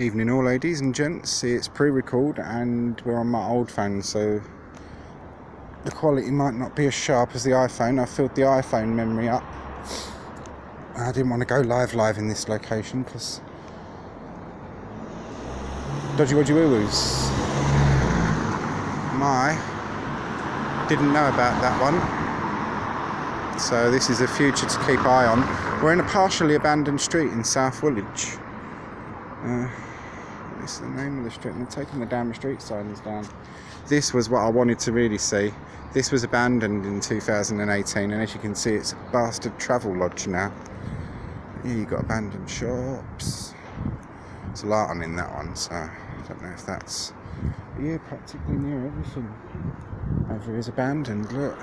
Evening all ladies and gents, it's pre-record and we're on my old phone so the quality might not be as sharp as the iPhone. I filled the iPhone memory up. I didn't want to go live live in this location because dodgy wodgy woo woos. My didn't know about that one. So this is a future to keep eye on. We're in a partially abandoned street in South Woolwich. Uh, is the name of the street. And they're taking the damn street signs down. This was what I wanted to really see. This was abandoned in 2018, and as you can see, it's a bastard Travelodge now. Here you got abandoned shops. There's a lot on in that one, so I don't know if that's. yeah, practically near everything over is abandoned. Look,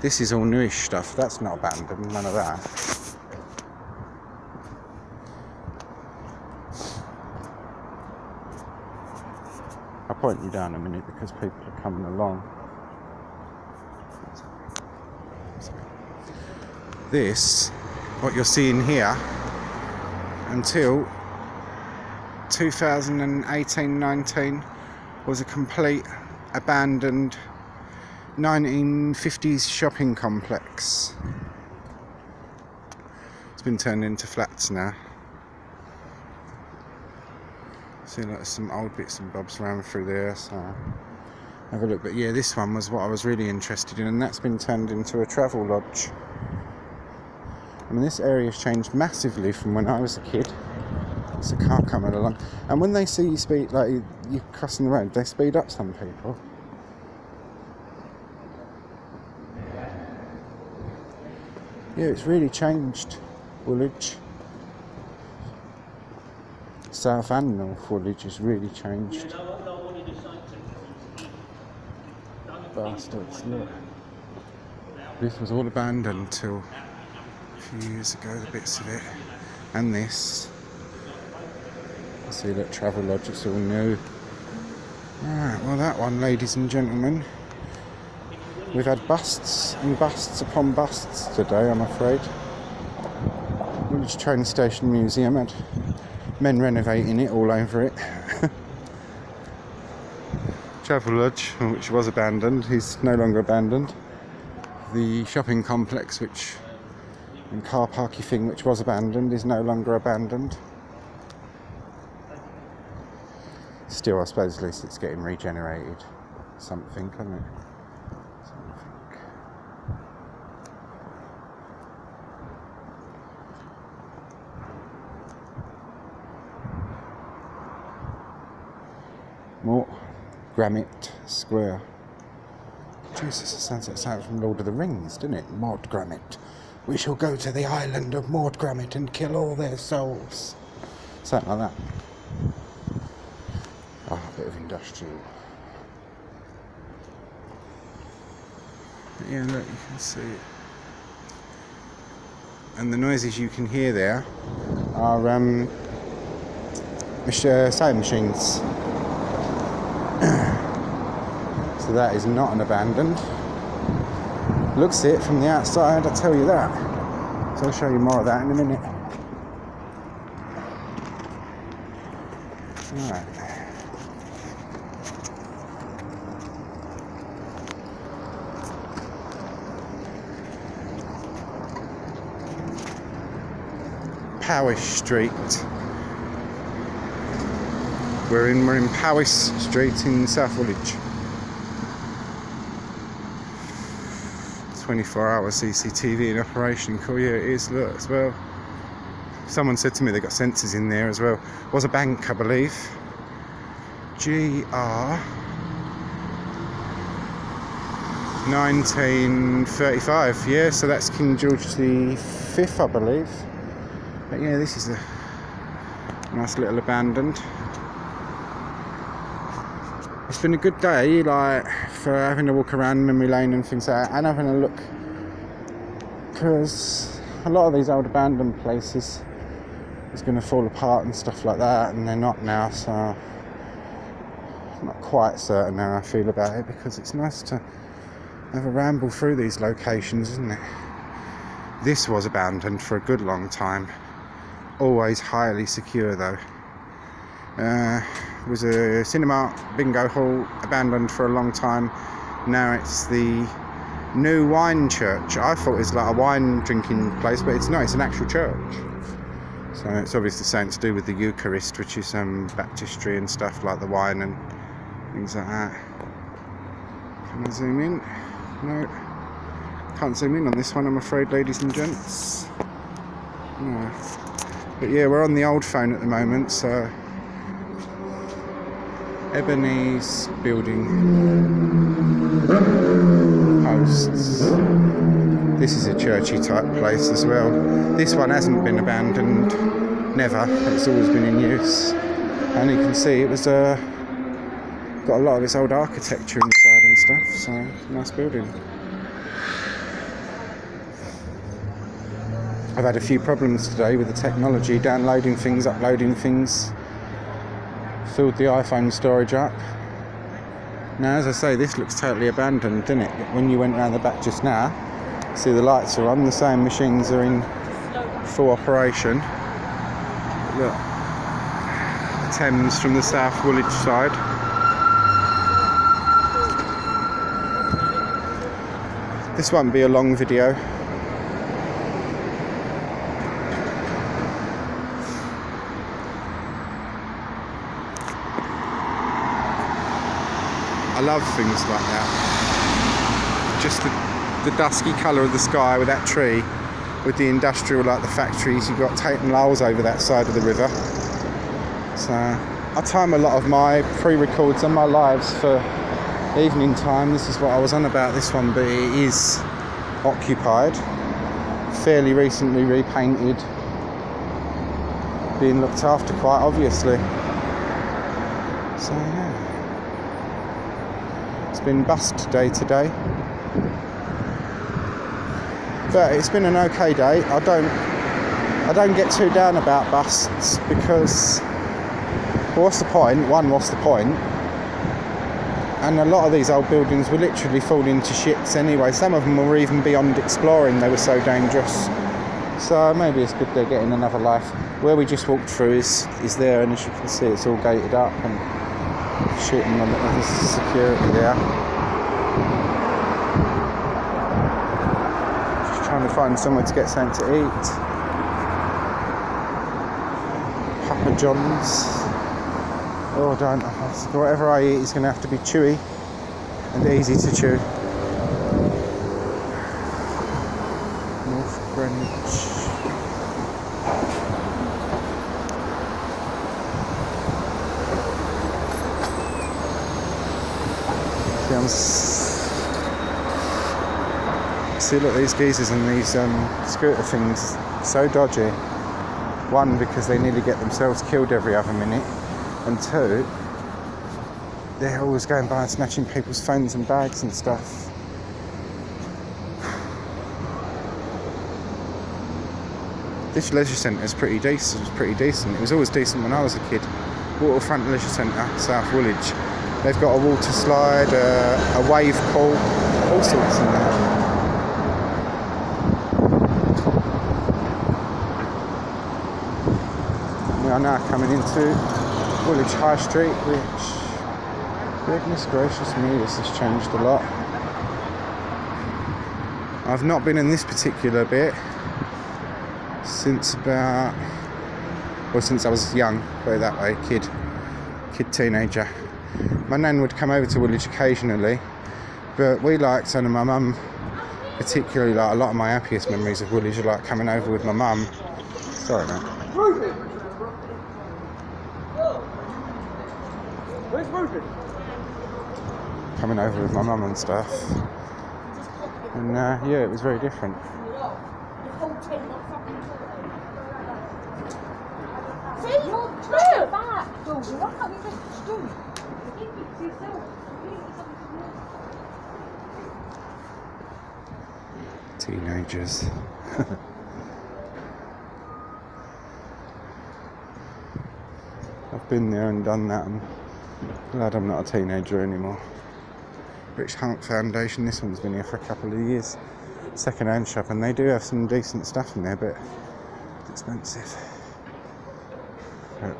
this is all newish stuff. That's not abandoned. None of that. Point you down a minute because people are coming along. This, what you're seeing here, until 2018-19 was a complete abandoned 1950s shopping complex. It's been turned into flats now. See like some old bits and bobs around through there, so have a look. But yeah, this one was what I was really interested in, and that's been turned into a Travelodge. I mean, this area's changed massively from when I was a kid. There's a car coming along, and when they see you speed, like you're crossing the road, they speed up. Some people. Yeah, it's really changed, Woolwich. South and North Woolwich has really changed. Bastards, look. This was all abandoned until a few years ago, the bits of it. And this. See that it's all new. Alright, well that one, ladies and gentlemen. We've had busts and busts upon busts today, I'm afraid. Woolwich Train Station Museum had men renovating it all over it. Travelodge, which was abandoned, is no longer abandoned. The shopping complex, which and car parky thing, which was abandoned, is no longer abandoned. Still, I suppose at least it's getting regenerated. Something, isn't it? Something. More Granite Square. Jesus, it sounds like something from Lord of the Rings, doesn't it? Mord Granite. We shall go to the island of Mord Granite and kill all their souls. Something like that. Ah, a bit of industrial. But yeah, look, you can see it. And the noises you can hear there are um, mach- sewing machines. That is not an abandoned. Looks it from the outside, I'll tell you that. So I'll show you more of that in a minute. Alright. Powis Street. We're in we're in Powis Street in South Woolwich. 24 hour CCTV in operation. Cool, yeah, it is. Look as well. Someone said to me they got sensors in there as well. Was a bank, I believe. GR 1935. Yeah, so that's King George the Fifth, I believe. But yeah, this is a nice little abandoned. It's been a good day, like for having a walk around memory lane and things like that, and having a look. Because a lot of these old abandoned places is going to fall apart and stuff like that, and they're not now. So I'm not quite certain how I feel about it because it's nice to have a ramble through these locations, isn't it? This was abandoned for a good long time. Always highly secure though. Uh, was a cinema bingo hall abandoned for a long time. Now it's the new wine church. I thought it was like a wine drinking place, but it's not. It's an actual church. So it's obviously something to do with the Eucharist, which is um, baptistry and stuff like the wine and things like that. Can I zoom in? No. Can't zoom in on this one, I'm afraid, ladies and gents. No. But yeah, we're on the old phone at the moment, so. Ebony's building posts. This is a churchy type place as well. This one hasn't been abandoned, never. It's always been in use, and you can see it was uh, got a lot of its old architecture inside and stuff. So nice building. I've had a few problems today with the technology, downloading things, uploading things. Filled the iPhone storage up. Now, as I say, this looks totally abandoned, doesn't it? When you went around the back just now, see the lights are on, the same machines are in full operation. Look, Thames from the South Woolwich side. This won't be a long video. I love things like that. Just the, the dusky colour of the sky with that tree, with the industrial, like the factories. You've got Tate and Lyle's over that side of the river. So I time a lot of my pre-records and my lives for evening time. This is what I was on about this one, but it is occupied. Fairly recently repainted. Being looked after quite obviously. So yeah. It's been bust day today. But it's been an okay day. I don't I don't get too down about busts because well, what's the point? One, what's the point? And a lot of these old buildings were literally falling into shits anyway. Some of them were even beyond exploring, they were so dangerous. So maybe it's good they're getting another life. Where we just walked through is, is there, and as you can see, it's all gated up and shooting on the security there. Just trying to find somewhere to get something to eat. Papa John's. Oh, don't. Whatever I eat is going to have to be chewy and easy to chew. North Greenwich. See, look, these geezers and these um, scooter things so dodgy. One, because they nearly get themselves killed every other minute, and two, they're always going by and snatching people's phones and bags and stuff. This leisure centre is pretty decent. It's pretty decent. It was always decent when I was a kid. Waterfront Leisure Centre, South Woolwich. They've got a water slide, uh, a wave pool, all sorts in there. We are now coming into Woolwich High Street, which, goodness gracious me, this has changed a lot. I've not been in this particular bit since about, well, since I was young, put it that way, kid, kid teenager my nan would come over to Woolwich occasionally, but we liked, and my mum particularly, like a lot of my happiest memories of Woolwich are like coming over with my mum. Sorry, mate. Coming over with my mum and stuff. And uh, yeah, it was very different. Teenagers. I've been there and done that. I'm glad I'm not a teenager anymore. British Heart Foundation. This one's been here for a couple of years. Second hand shop, and they do have some decent stuff in there, but it's expensive. But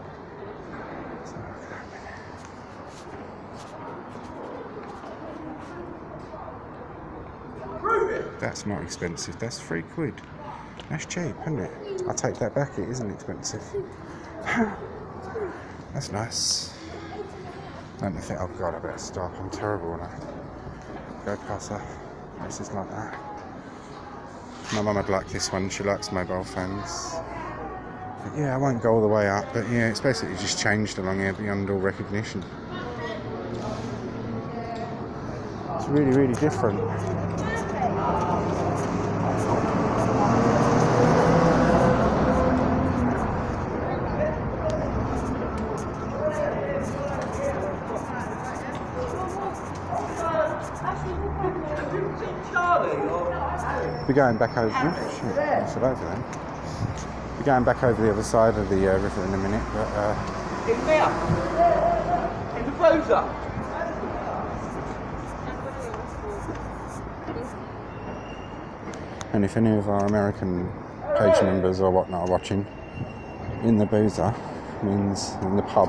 That's not expensive. That's three quid. That's cheap, isn't it? I take that back. It isn't expensive. That's nice. Don't you think? Oh god, I better stop. I'm terrible when I go past that. Places like that. My mum would like this one. She likes mobile phones. But yeah, I won't go all the way up, but yeah, it's basically just changed along here beyond all recognition. It's really, really different. We're going back over. Oh, it over then? We're going back over the other side of the uh, river in a minute, but uh, In there. In the and if any of our American page members or whatnot are watching, in the boozer means in the pub,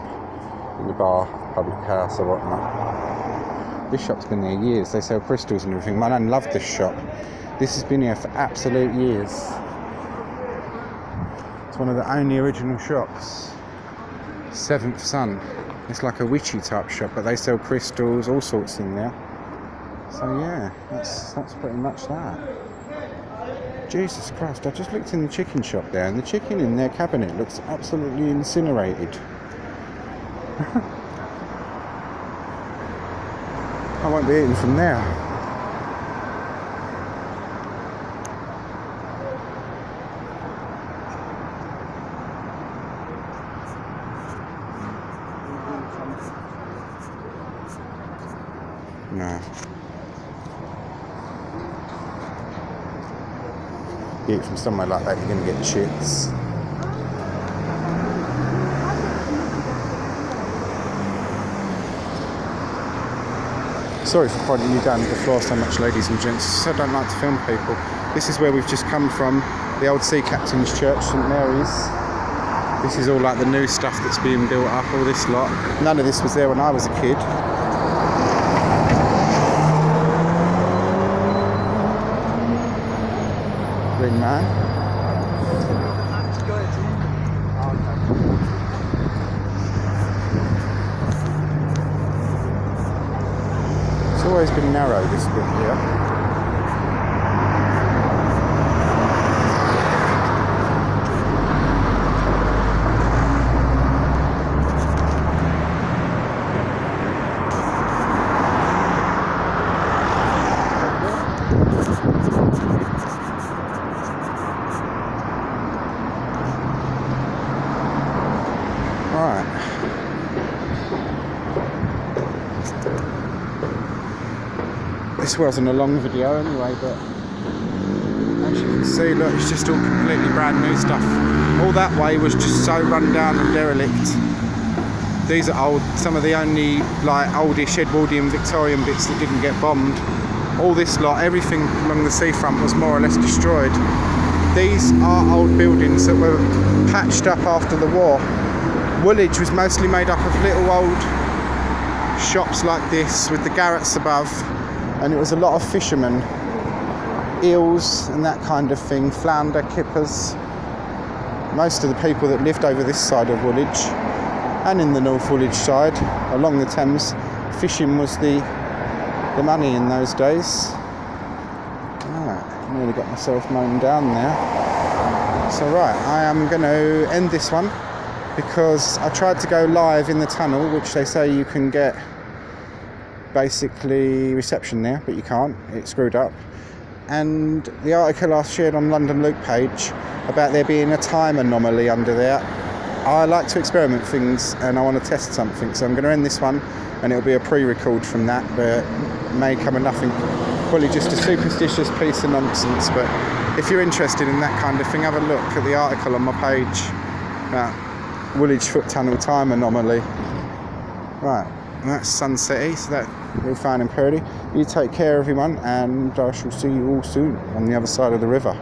in the bar, public house or whatnot. This shop's been there years. They sell crystals and everything. My nan loved this shop. This has been here for absolute years. It's one of the only original shops. Seventh Sun. It's like a witchy type shop, but they sell crystals, all sorts in there. So yeah, that's that's pretty much that. Jesus Christ, I just looked in the chicken shop there and the chicken in their cabinet looks absolutely incinerated. I won't be eating from there. No. You eat from somewhere like that, you're going to get the shits. Sorry for pointing you down at the floor so much, ladies and gents. I don't like to film people. This is where we've just come from, the old Sea Captain's Church, St Mary's. This is all like the new stuff that's being built up, all this lot. None of this was there when I was a kid. It's always been narrow this bit here. Right. This wasn't a long video anyway, but as you can see, look, it's just all completely brand new stuff. All that way was just so run down and derelict. These are old, some of the only like oldish Edwardian Victorian bits that didn't get bombed. All this lot, everything along the seafront was more or less destroyed. These are old buildings that were patched up after the war. Woolwich was mostly made up of little old shops like this with the garrets above, and it was a lot of fishermen, eels and that kind of thing, flounder, kippers. Most of the people that lived over this side of Woolwich and in the North Woolwich side along the Thames, fishing was the the money in those days. Right, nearly got myself mown down there. So right, I am going to end this one because I tried to go live in the tunnel, which they say you can get basically reception there, but you can't. It's screwed up. And the article I shared on London Luke page about there being a time anomaly under there. I like to experiment things and I want to test something, so I'm going to end this one and it'll be a pre-record from that, but may come of nothing. Probably just a superstitious piece of nonsense, but if you're interested in that kind of thing, have a look at the article on my page. About Woolwich Foot Tunnel time anomaly. Right, and that's Sun City, so that we'll find in Purdy. You take care, everyone, and I shall see you all soon on the other side of the river.